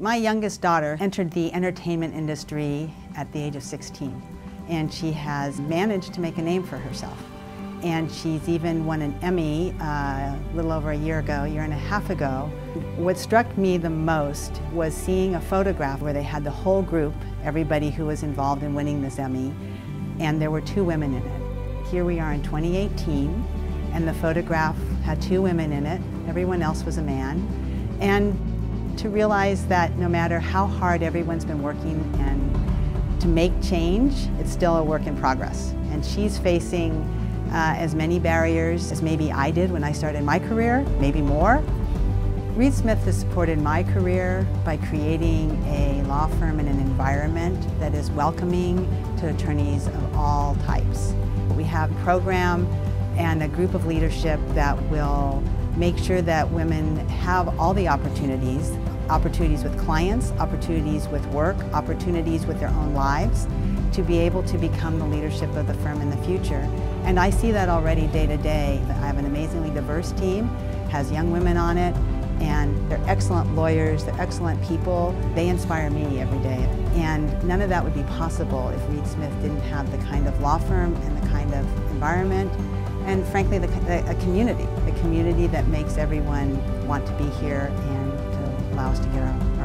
My youngest daughter entered the entertainment industry at the age of 16, and she has managed to make a name for herself. And she's even won an Emmy uh, a little over a year ago, a year and a half ago. What struck me the most was seeing a photograph where they had the whole group, everybody who was involved in winning this Emmy, and there were two women in it. Here we are in 2018, and the photograph had two women in it. Everyone else was a man. And to realize that no matter how hard everyone's been working and to make change, it's still a work in progress. And she's facing uh, as many barriers as maybe I did when I started my career, maybe more. Reed Smith has supported my career by creating a law firm and an environment that is welcoming to attorneys of all types. We have a program and a group of leadership that will make sure that women have all the opportunities, opportunities with clients, opportunities with work, opportunities with their own lives, to be able to become the leadership of the firm in the future. And I see that already day to day. I have an amazingly diverse team, has young women on it, and they're excellent lawyers, they're excellent people. They inspire me every day. And none of that would be possible if Reed Smith didn't have the kind of law firm and the kind of environment and frankly, the, a community, a community that makes everyone want to be here and to allow us to get our